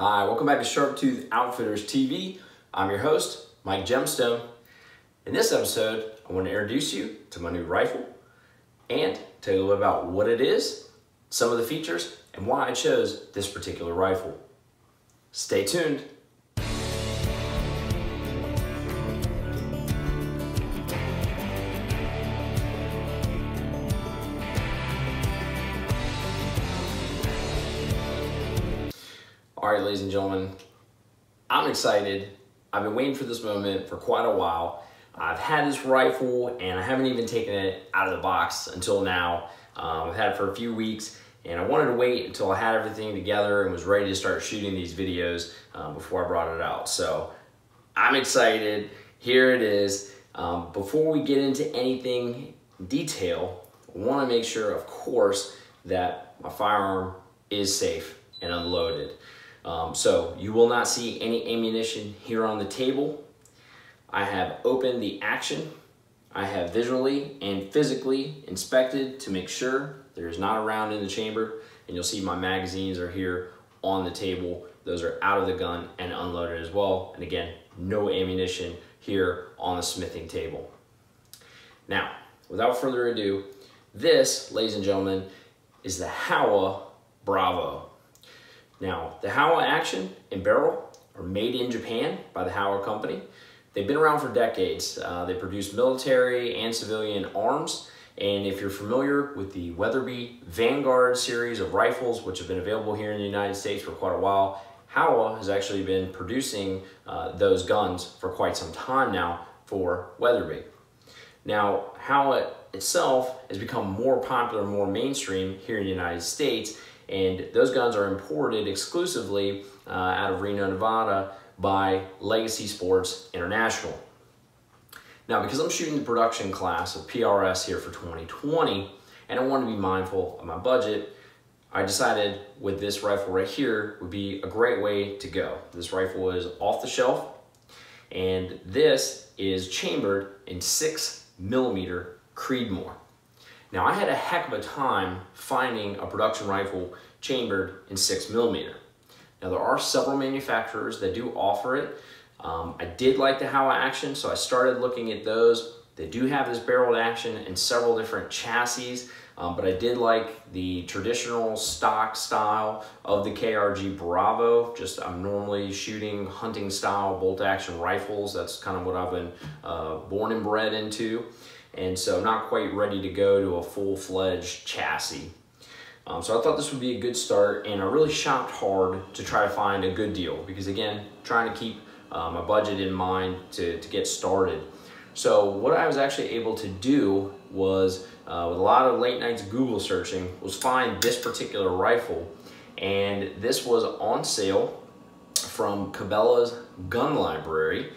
Hi, welcome back to Sharptooth Outfitters TV. I'm your host, Mike Gemstone. In this episode, I want to introduce you to my new rifle and tell you a little bit about what it is, some of the features, and why I chose this particular rifle. Stay tuned. All right, ladies and gentlemen, I'm excited. I've been waiting for this moment for quite a while. I've had this rifle and I haven't even taken it out of the box until now. Um, I've had it for a few weeks and I wanted to wait until I had everything together and was ready to start shooting these videos uh, before I brought it out. So I'm excited. Here it is. Um, before we get into anything detail, I want to make sure, of course, that my firearm is safe and unloaded. Um, so you will not see any ammunition here on the table. I have opened the action. I have visually and physically inspected to make sure there is not a round in the chamber. And you'll see my magazines are here on the table. Those are out of the gun and unloaded as well. And again, no ammunition here on the smithing table. Now, without further ado, this, ladies and gentlemen, is the Howa Bravo. Now, the Howa Action and Barrel are made in Japan by the Howa Company. They've been around for decades. Uh, they produce military and civilian arms. And if you're familiar with the Weatherby Vanguard series of rifles, which have been available here in the United States for quite a while, Howa has actually been producing uh, those guns for quite some time now for Weatherby. Now, Howa itself has become more popular, more mainstream here in the United States, and those guns are imported exclusively uh, out of Reno, Nevada by Legacy Sports International. Now, because I'm shooting the production class of PRS here for 2020, and I want to be mindful of my budget, I decided with this rifle right here would be a great way to go. This rifle is off the shelf, and this is chambered in six millimeter Creedmoor. Now I had a heck of a time finding a production rifle chambered in six millimeter. Now there are several manufacturers that do offer it. Um, I did like the Howa Action, so I started looking at those. They do have this barreled action in several different chassis, um, but I did like the traditional stock style of the KRG Bravo. Just I'm normally shooting hunting style bolt action rifles. That's kind of what I've been uh, born and bred into. And so I'm not quite ready to go to a full-fledged chassis. Um, so I thought this would be a good start and I really shopped hard to try to find a good deal because again, trying to keep um, a budget in mind to, to get started. So what I was actually able to do was, uh, with a lot of late nights Google searching, was find this particular rifle. And this was on sale from Cabela's Gun Library.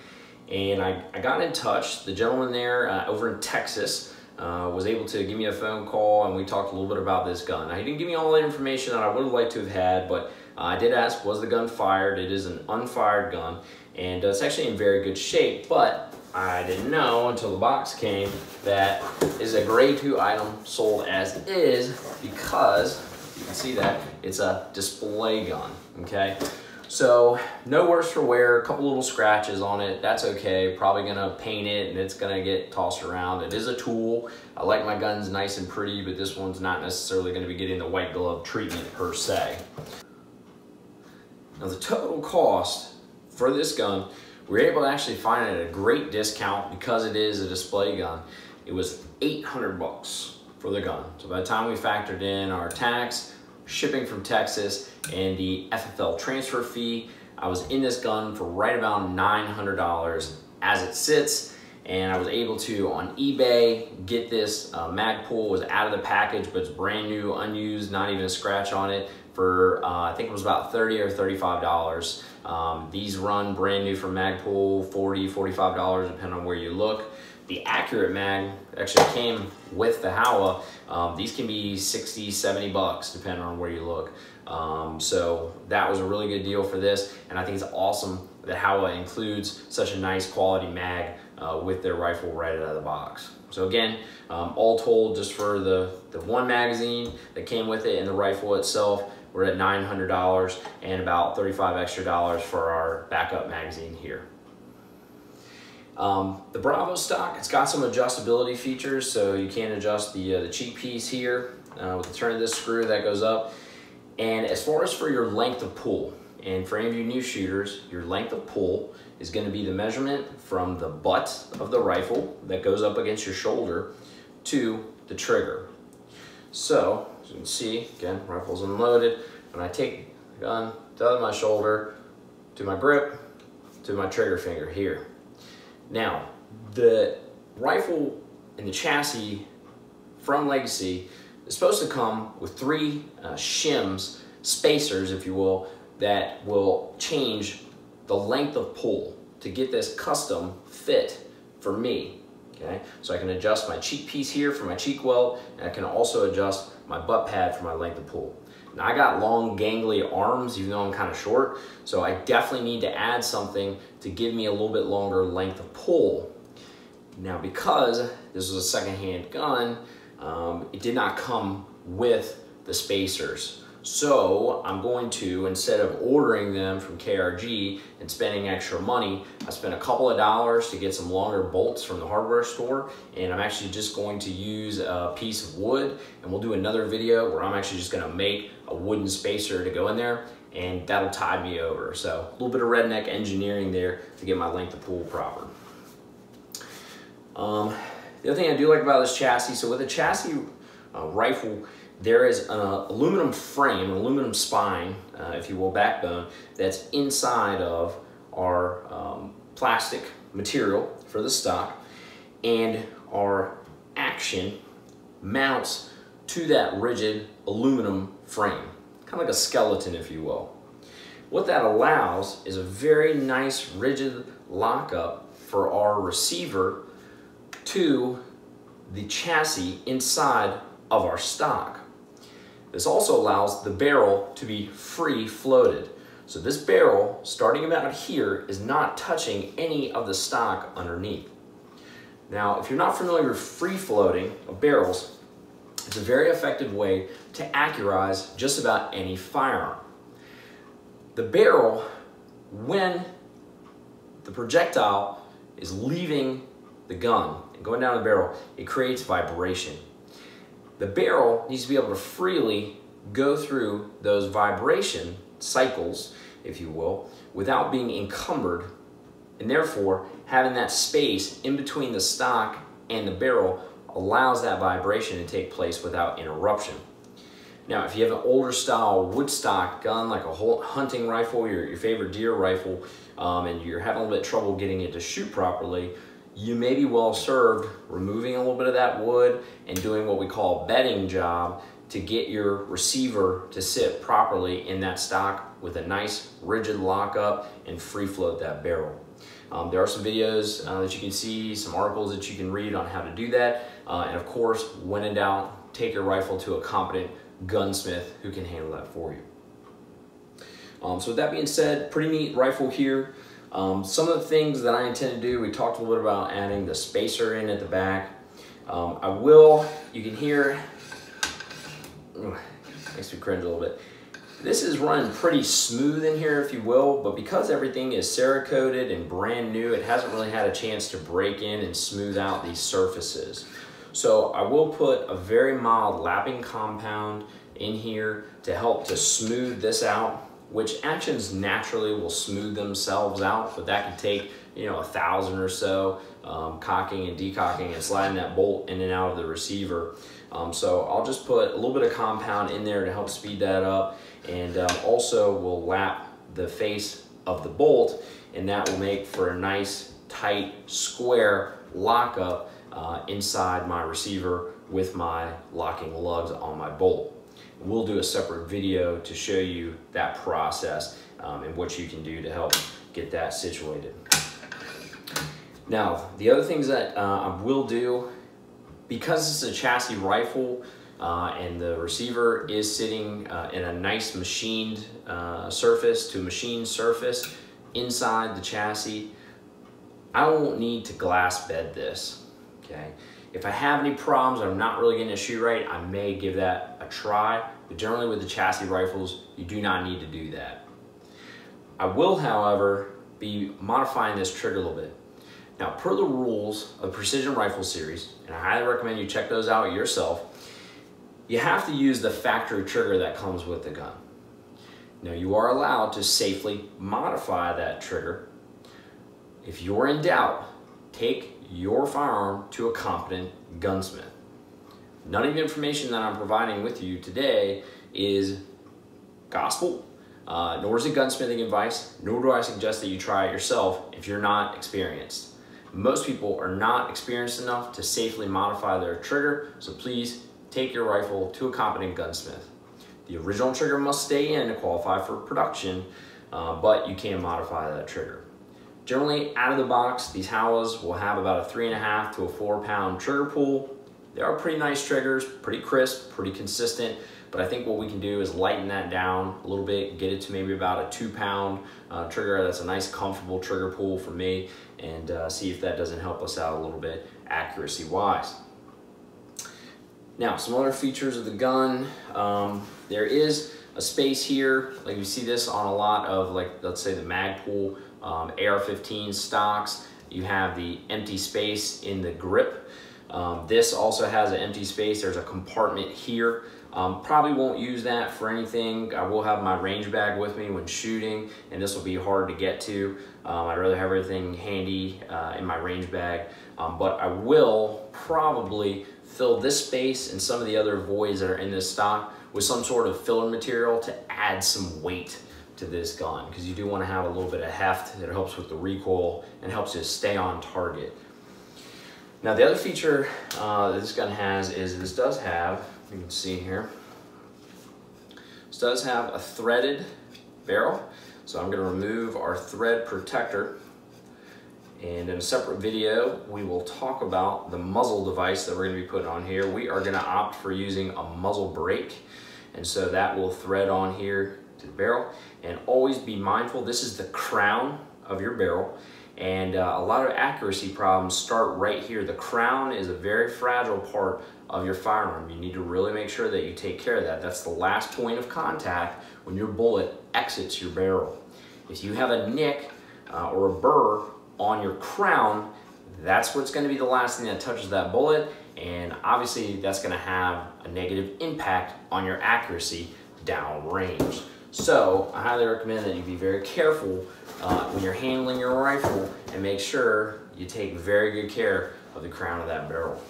And I, I got in touch, the gentleman there uh, over in Texas uh, was able to give me a phone call and we talked a little bit about this gun. Now, he didn't give me all the information that I would have liked to have had, but uh, I did ask, was the gun fired? It is an unfired gun and uh, it's actually in very good shape, but I didn't know until the box came that is a grade two item sold as is because you can see that it's a display gun, okay? So no worse for wear, a couple little scratches on it, that's okay. Probably gonna paint it and it's gonna get tossed around. It is a tool. I like my guns nice and pretty, but this one's not necessarily gonna be getting the white glove treatment per se. Now the total cost for this gun, we were able to actually find it at a great discount because it is a display gun. It was 800 bucks for the gun. So by the time we factored in our tax, shipping from Texas, and the FFL transfer fee, I was in this gun for right about $900 as it sits and I was able to on eBay get this uh, Magpul was out of the package but it's brand new unused not even a scratch on it for uh, I think it was about 30 or 35 dollars. Um, these run brand new from Magpul 40 45 dollars depending on where you look. The accurate mag actually came with the Howa um, these can be 60 70 bucks depending on where you look. Um, so that was a really good deal for this and I think it's awesome that Howa includes such a nice quality mag uh, with their rifle right out of the box. So again, um, all told, just for the, the one magazine that came with it and the rifle itself, we're at $900 and about 35 extra dollars for our backup magazine here. Um, the Bravo stock, it's got some adjustability features, so you can adjust the, uh, the cheek piece here uh, with the turn of this screw that goes up. And as far as for your length of pull, and for any of you new shooters, your length of pull is going to be the measurement from the butt of the rifle that goes up against your shoulder to the trigger. So, you can see, again, rifle's unloaded. When I take the gun down my shoulder to my grip to my trigger finger here. Now, the rifle and the chassis from Legacy is supposed to come with three uh, shims, spacers, if you will, that will change the length of pull to get this custom fit for me. Okay, so I can adjust my cheek piece here for my cheek weld, and I can also adjust my butt pad for my length of pull. Now I got long gangly arms, even though I'm kind of short, so I definitely need to add something to give me a little bit longer length of pull. Now because this was a secondhand gun, um, it did not come with the spacers. So I'm going to, instead of ordering them from KRG and spending extra money, I spent a couple of dollars to get some longer bolts from the hardware store. And I'm actually just going to use a piece of wood and we'll do another video where I'm actually just gonna make a wooden spacer to go in there and that'll tide me over. So a little bit of redneck engineering there to get my length of pull proper. Um, the other thing I do like about this chassis, so with a chassis uh, rifle, there is an aluminum frame, an aluminum spine, uh, if you will, backbone, that's inside of our um, plastic material for the stock, and our action mounts to that rigid aluminum frame, kind of like a skeleton, if you will. What that allows is a very nice rigid lockup for our receiver to the chassis inside of our stock. This also allows the barrel to be free floated. So this barrel, starting about here, is not touching any of the stock underneath. Now, if you're not familiar with free floating of barrels, it's a very effective way to accurize just about any firearm. The barrel, when the projectile is leaving the gun and going down the barrel, it creates vibration. The barrel needs to be able to freely go through those vibration cycles, if you will, without being encumbered, and therefore having that space in between the stock and the barrel allows that vibration to take place without interruption. Now, if you have an older style wood stock gun, like a hunting rifle, your, your favorite deer rifle, um, and you're having a little bit of trouble getting it to shoot properly, you may be well served removing a little bit of that wood and doing what we call a bedding job to get your receiver to sit properly in that stock with a nice rigid lockup and free float that barrel. Um, there are some videos uh, that you can see, some articles that you can read on how to do that. Uh, and of course, when in doubt, take your rifle to a competent gunsmith who can handle that for you. Um, so with that being said, pretty neat rifle here. Um, some of the things that I intend to do, we talked a little bit about adding the spacer in at the back. Um, I will, you can hear, makes me cringe a little bit. This is running pretty smooth in here, if you will, but because everything is Cerakoted and brand new, it hasn't really had a chance to break in and smooth out these surfaces. So I will put a very mild lapping compound in here to help to smooth this out which actions naturally will smooth themselves out, but that could take, you know, a thousand or so, um, cocking and decocking and sliding that bolt in and out of the receiver. Um, so I'll just put a little bit of compound in there to help speed that up. And um, also we'll lap the face of the bolt and that will make for a nice, tight, square lockup uh, inside my receiver with my locking lugs on my bolt. We'll do a separate video to show you that process um, and what you can do to help get that situated. Now, the other things that uh, I will do, because is a chassis rifle uh, and the receiver is sitting uh, in a nice machined uh, surface to machine surface inside the chassis, I won't need to glass bed this, okay? If I have any problems, I'm not really getting to shoot right, I may give that a try, but generally with the chassis rifles, you do not need to do that. I will, however, be modifying this trigger a little bit. Now, per the rules of Precision Rifle Series, and I highly recommend you check those out yourself, you have to use the factory trigger that comes with the gun. Now, you are allowed to safely modify that trigger. If you're in doubt, take your firearm to a competent gunsmith. None of the information that I'm providing with you today is gospel, uh, nor is it gunsmithing advice, nor do I suggest that you try it yourself if you're not experienced. Most people are not experienced enough to safely modify their trigger, so please take your rifle to a competent gunsmith. The original trigger must stay in to qualify for production, uh, but you can modify that trigger. Generally, out of the box, these Howas will have about a three and a half to a four pound trigger pull. They are pretty nice triggers, pretty crisp, pretty consistent, but I think what we can do is lighten that down a little bit, get it to maybe about a two pound uh, trigger. That's a nice comfortable trigger pull for me and uh, see if that doesn't help us out a little bit accuracy wise. Now, some other features of the gun. Um, there is a space here, like you see this on a lot of like, let's say the Magpul um, AR-15 stocks. You have the empty space in the grip. Um, this also has an empty space. There's a compartment here. Um, probably won't use that for anything. I will have my range bag with me when shooting, and this will be hard to get to. Um, I'd rather have everything handy uh, in my range bag, um, but I will probably fill this space and some of the other voids that are in this stock with some sort of filler material to add some weight to this gun because you do want to have a little bit of heft. It helps with the recoil and helps you stay on target. Now the other feature uh, this gun has is this does have, you can see here, this does have a threaded barrel. So I'm going to remove our thread protector and in a separate video, we will talk about the muzzle device that we're gonna be putting on here. We are gonna opt for using a muzzle brake. And so that will thread on here to the barrel. And always be mindful, this is the crown of your barrel. And uh, a lot of accuracy problems start right here. The crown is a very fragile part of your firearm. You need to really make sure that you take care of that. That's the last point of contact when your bullet exits your barrel. If you have a nick uh, or a burr on your crown, that's what's gonna be the last thing that touches that bullet. And obviously that's gonna have a negative impact on your accuracy downrange. So I highly recommend that you be very careful uh, when you're handling your rifle and make sure you take very good care of the crown of that barrel.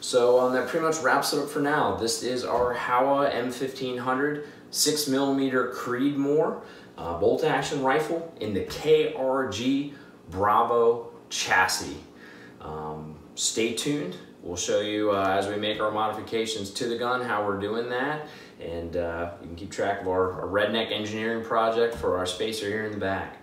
So um, that pretty much wraps it up for now. This is our Howa M1500 6 millimeter Creedmoor uh, bolt action rifle in the KRG Bravo chassis. Um, stay tuned. We'll show you uh, as we make our modifications to the gun how we're doing that. And uh, you can keep track of our, our redneck engineering project for our spacer here in the back.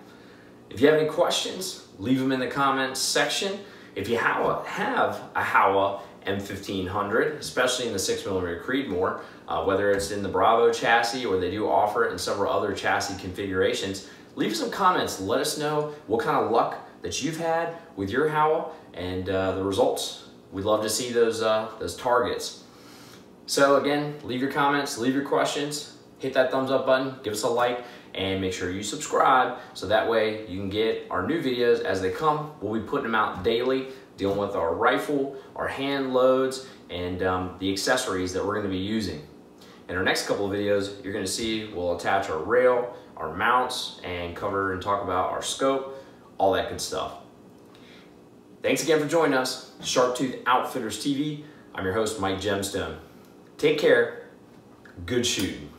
If you have any questions, leave them in the comments section. If you have a, Howa M1500, especially in the 6mm Creedmoor, uh, whether it's in the Bravo chassis or they do offer it in several other chassis configurations. Leave some comments. Let us know what kind of luck that you've had with your Howa and uh, the results. We'd love to see those, uh, those targets. So again, leave your comments, leave your questions, hit that thumbs up button, give us a like, and make sure you subscribe so that way you can get our new videos as they come. We'll be putting them out daily dealing with our rifle, our hand loads, and um, the accessories that we're going to be using. In our next couple of videos, you're going to see we'll attach our rail, our mounts, and cover and talk about our scope, all that good stuff. Thanks again for joining us, Sharptooth Outfitters TV. I'm your host, Mike Gemstone. Take care. Good shooting.